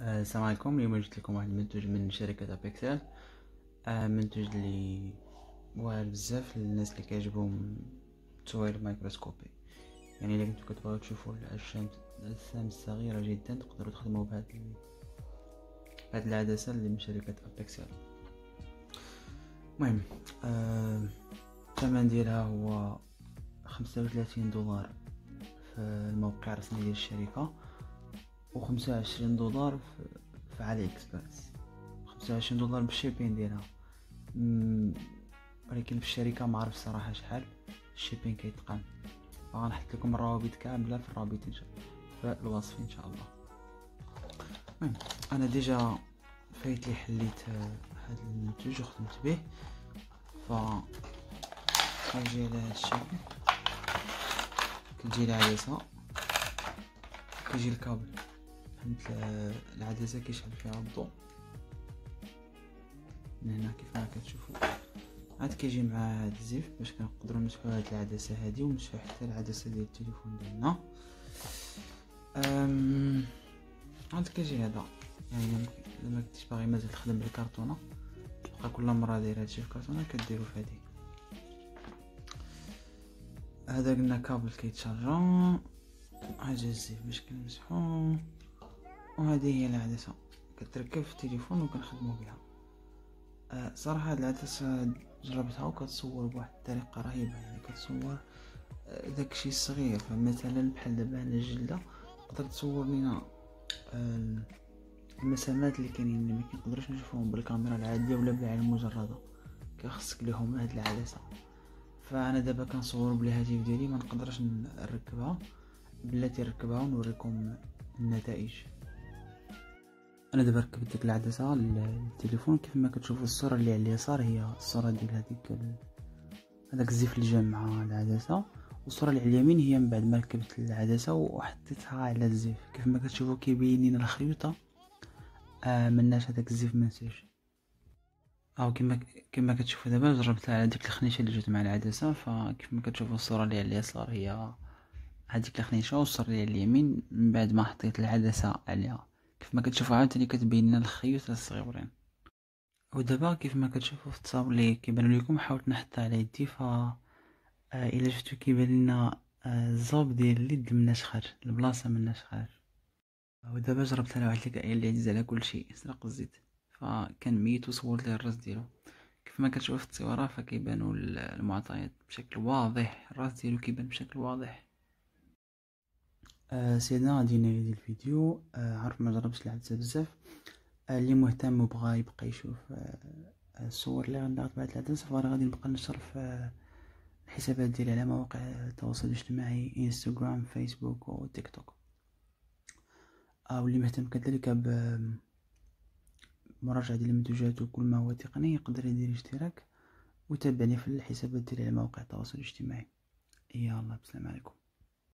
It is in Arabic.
آه، السلام عليكم. اليوم جبت لكم واحد المنتوج من شركة أبيكسل. آه، منتوج اللي واعر بزاف للناس اللي كيعجبهم التصوير الميكروسكوبي. يعني إلا كنتو كتبغيو تشوفوا الاجسام الاجسام الصغيرة جدا تقدروا تخدموا بهاد هاد العدسة اللي من شركة أبيكسل. المهم آه، الثمن ديالها هو خمسة وثلاثين دولار في الموقع الرسمي ديال الشركة. وخمسة وعشرين دولار في AliExpress خمسة وعشرين دولار بال shipping ديالها. ولكن في الشركة ما عرف صراحة شحال. ال shipping كيتقام غنحط لكم الروابط كاملة في الرابط إن شاء الله. في الوصف إن شاء الله. أنا déjà فايت لي حليت هاد المنتوج وخدمت به. ف كنجي على هاد الشكل كتجي العدسة كيجي الكابل. فهمت العدسة كيشعل فيها الضوء من هنا كيف ما كتشوفوا. عاد كيجي مع هاد الزيف باش كنقدروا نمسحو هاد العدسة هادي ونمسحو حتى العدسة ديال التليفون ديالنا. عاد كيجي هذا. يعني الا ما كنتيش باغي مازال تخدم بالكرتونة تبقى كل مرة داير هادشي في كرتونه كديرو في هادي. هذا قلنا كابل كيتشارجا حاجة الزيف باش كنمسحو. وهذه هي العدسة كتركب في التليفون وكنخدمو بها. أه صراحة هاد العدسة جربتها وكتصور بواحد الطريقة رهيبة. يعني كتصور أه داكشي الصغير فمثلا بحال دابا هنا الجلدة تقدر تصور لينا أه المسامات اللي كاينين. اللي مكنقدروش نشوفوهم بالكاميرا العادية ولا بالعين المجردة. كيخصك ليهم هاد العدسة فأنا دابا كنصور بالهاتف ديالي ما نقدرش نركبها. بلاتي نركبها ونوريكم النتائج. أنا دابا ركبت ديك العدسة للتليفون كيف ما كتشوفوا الصورة اللي على اليسار هي الصورة ديال هذيك هذاك الزيف اللي جا مع العدسة والصورة اللي على اليمين هي من بعد ما ركبت العدسة وحطيتها على الزيف. كيف ما كتشوفوا كيبين لنا الخيوطه آه مناش هذاك الزيف منسوج أو كما كما كتشوفوا دابا جربتها على ديك الخنيشة اللي جات مع العدسة فكيف ما كتشوفوا الصورة اللي على اليسار هي هذيك الخنيشة والصورة اللي على اليمين من بعد ما حطيت العدسة عليها. كيف ما كتشوفوا عاوتاني كتبين لنا الخيوط الصغيورين ودابا كيف ما كتشوفوا في التصاور اللي كيبان لكم حاولت نحطها على يدي ف إلا شفتو كيبان لنا آه الزوب ديال اليد مناش خارج البلاصة مناش خارج ودابا جربت على واحد الكائن اللي عزيز على كلشي سراق الزيت. فكان ميت وصورت ليه الراس ديالو. كيف ما كتشوف في التصويرة فكيبانوا المعطيات بشكل واضح الراس ديالو كيبان بشكل واضح. آه سيدنا غادي نهاية الفيديو. آه عارف ما جربش العدسة بزاف. آه اللي مهتم وبغى يبقى يشوف آه الصور اللي غنبعث بعد العدسة فراه غادي نبقى نشر في الحسابات ديالي على مواقع التواصل الاجتماعي انستغرام فيسبوك وتيك توك آه واللي مهتم كذلك بمراجعة ديال المنتوجات وكل ما هو تقني يقدر يدير اشتراك وتابعني في الحسابات ديالي على مواقع التواصل الاجتماعي. يلا بسلام عليكم.